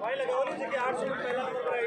भाई लगावली जी के आठ सौ पहला नंबर पर आई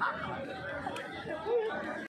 Eu